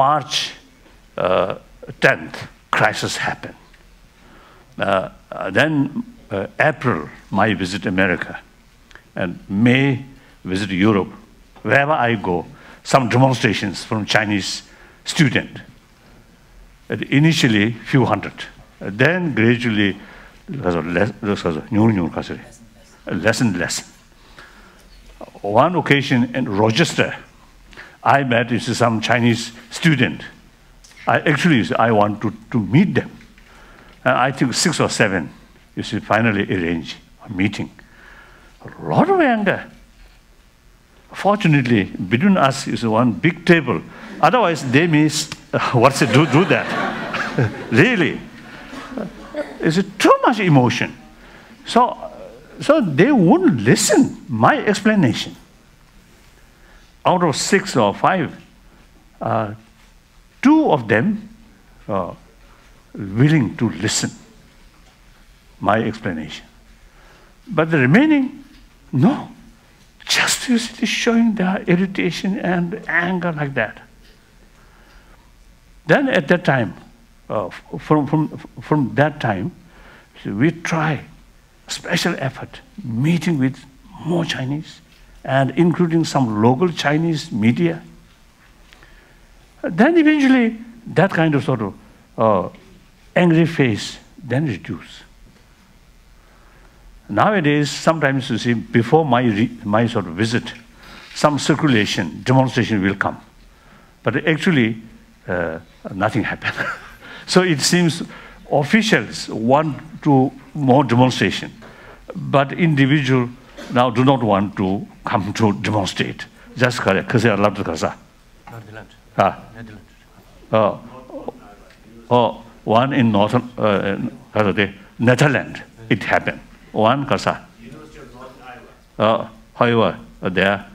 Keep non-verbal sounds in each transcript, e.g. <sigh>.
March uh, 10th, crisis happened. Uh, uh, then uh, April, my visit America, and May, visit Europe. Wherever I go, some demonstrations from Chinese student. And initially, few hundred. then gradually, less and less. One occasion in Rochester, I met is some Chinese student. I actually I want to to meet them. And I think six or seven you see, finally arrange a meeting. A lot of anger. Fortunately, between us is one big table. Otherwise, they miss uh, what's it do, do that. <laughs> really. it's too much emotion? So, so they wouldn't listen my explanation. Out of six or five, uh, two of them uh, willing to listen my explanation. But the remaining, no. Just showing their irritation and anger like that. Then at that time, uh, from, from, from that time, we try special effort, meeting with more Chinese, and including some local Chinese media. Then eventually, that kind of sort of uh, angry face then reduce. Nowadays, sometimes you see, before my, my sort of visit, some circulation, demonstration will come. But actually, uh, nothing happened. <laughs> so it seems officials want to more demonstration, but individual now do not want to come to demonstrate. That's correct. Because they are allowed to Gaza. Ah. Netherlands. oh, Oh, one in northern, uh, in Netherlands, it happened. One Kasa. University of Northern Iowa. Uh, Iowa, uh, there,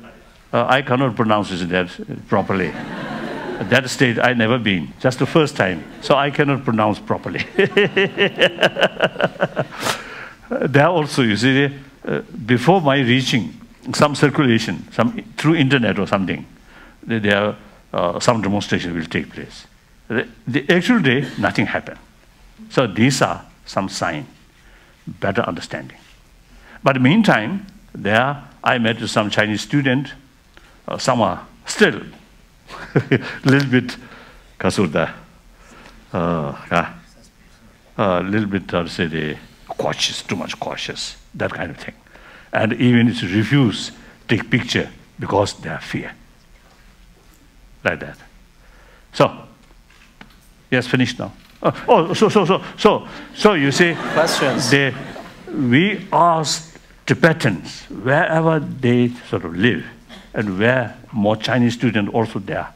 uh, I cannot pronounce that uh, properly. <laughs> that state I never been, just the first time, so I cannot pronounce properly. <laughs> there also, you see, uh, before my reaching, some circulation, some through internet or something, there uh, some demonstration will take place. The, the actual day, nothing happened. So these are some sign, better understanding. But meantime, there I met some Chinese student. Uh, some are still a <laughs> little bit kasurda, uh, a little bit, I would say, cautious, too much cautious, that kind of thing. And even if you refuse take picture because they are fear. Like that. So, yes, finished now. Oh, oh, so, so, so, so, so you see, questions. They, we ask Tibetans wherever they sort of live, and where more Chinese students also there,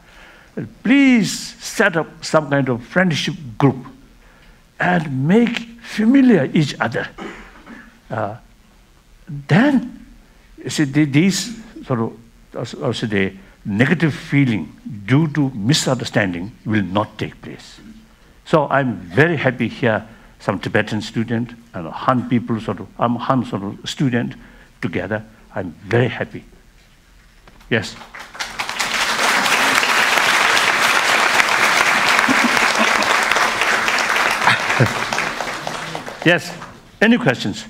please set up some kind of friendship group and make familiar each other. Uh, then, you see, the, these sort of also the negative feeling due to misunderstanding will not take place. So I'm very happy here, some Tibetan student and Han people sort of, I'm Han sort of student together. I'm very happy. Yes. Yes. Any questions?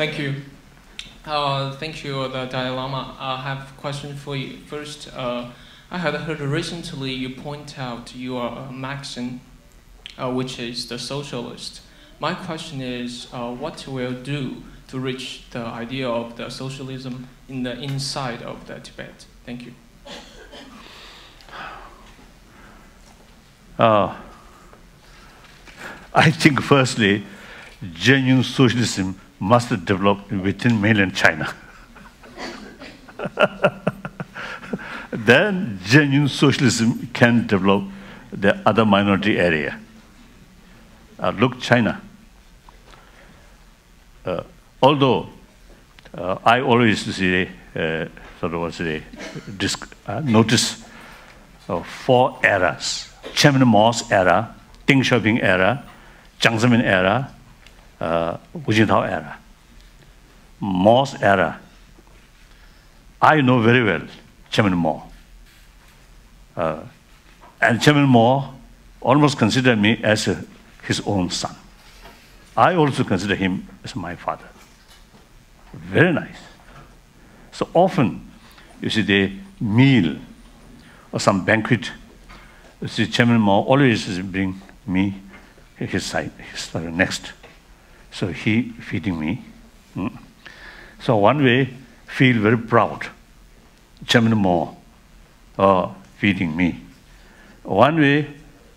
Thank you. Uh, thank you, the Dalai Lama. I have a question for you. First, uh, I had heard recently you point out your uh, maxim, uh, which is the socialist. My question is, uh, what will do to reach the idea of the socialism in the inside of the Tibet? Thank you. Uh, I think firstly, genuine socialism must develop within mainland China. <laughs> then genuine socialism can develop the other minority area. Uh, look, China. Uh, although uh, I always see, uh, sort of say, disc, uh, notice four eras: Chairman Mao's era, Deng Xiaoping era, Jiang Zemin era, uh, Hu Jintao era. Mao's era, I know very well Chairman Mao. Uh, and Chairman Mao almost considered me as his own son. I also consider him as my father. Very nice. So often, you see, the meal or some banquet, see, Chairman Mao always bring me his side, his side next. So he feeding me. Mm. So one way, feel very proud. Chairman Mao uh, feeding me. One way,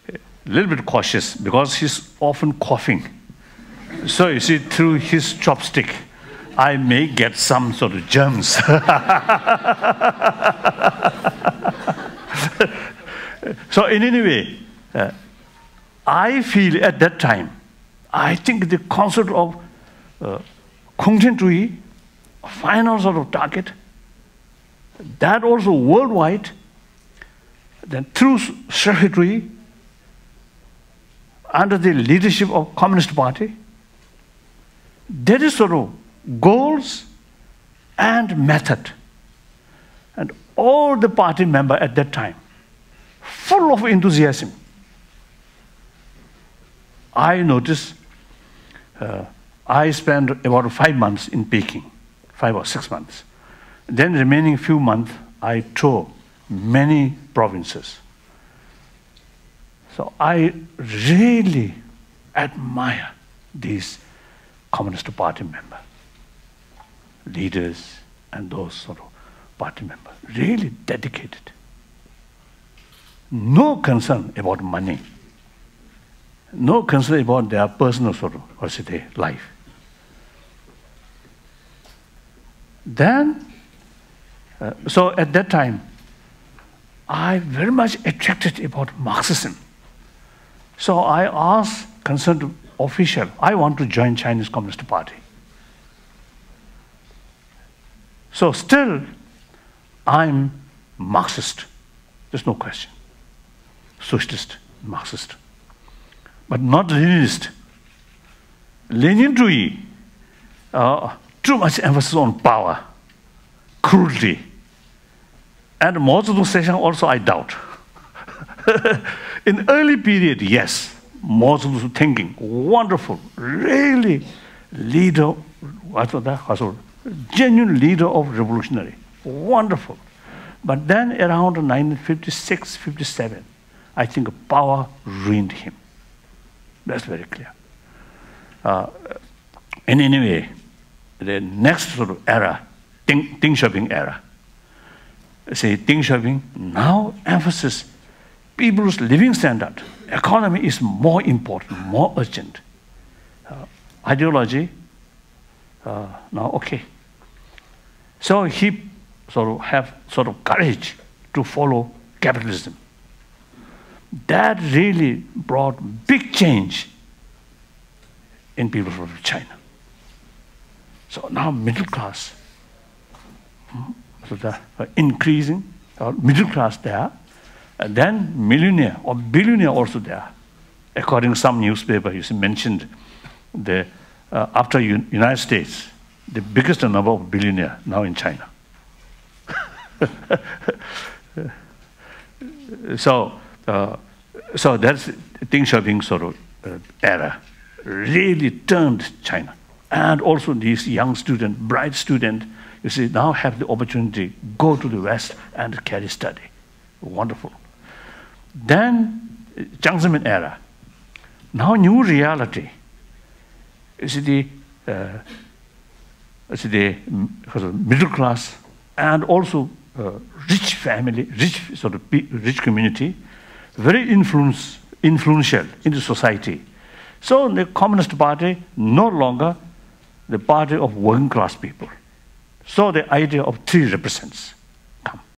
a little bit cautious because he's often coughing. So you see, through his chopstick, I may get some sort of germs. <laughs> so in any way, uh, I feel at that time, I think the concept of uh, final sort of target, that also worldwide, then through secretary, under the leadership of Communist Party, there is sort of goals and method. And all the party member at that time, full of enthusiasm. I noticed uh, I spent about five months in Peking, five or six months. Then remaining few months, I toured many provinces. So I really admire these Communist Party members, leaders, and those sort of party members. Really dedicated. No concern about money. No concern about their personal sort of, or say, life. Then, uh, so at that time, I very much attracted about Marxism. So I asked concerned official, I want to join Chinese Communist Party. So still, I'm Marxist. There's no question. socialist, Marxist, but not Leninist. Lenin Dui, uh, too much emphasis on power, cruelty, and Mao Zedong session also I doubt. <laughs> In early period, yes, Mao Zedong thinking, wonderful, really leader, what was that? Genuine leader of revolutionary, wonderful. But then around 1956, 57, I think power ruined him. That's very clear. Uh, in any way, the next sort of era, Deng, Deng Xiaoping era, say Deng Xiaoping now emphasis people's living standard, economy is more important, more urgent. Uh, ideology, uh, now okay. So he sort of have sort of courage to follow capitalism. That really brought big change in people from China. So now middle class, hmm, so the increasing, middle class there, and then millionaire or billionaire also there. According to some newspaper, you see, mentioned the, uh, after U United States, the biggest number of billionaire now in China. <laughs> so, Uh, so that's Deng Xiaoping's sort of uh, era really turned China. And also these young student, bright student, you see, now have the opportunity go to the West and carry study. Wonderful. Then Jiang Zemin era. Now new reality. You see the, uh, you see the uh, middle class and also uh, rich family, rich sort of rich community very influence, influential in the society. So the Communist Party no longer the party of working class people. So the idea of three represents.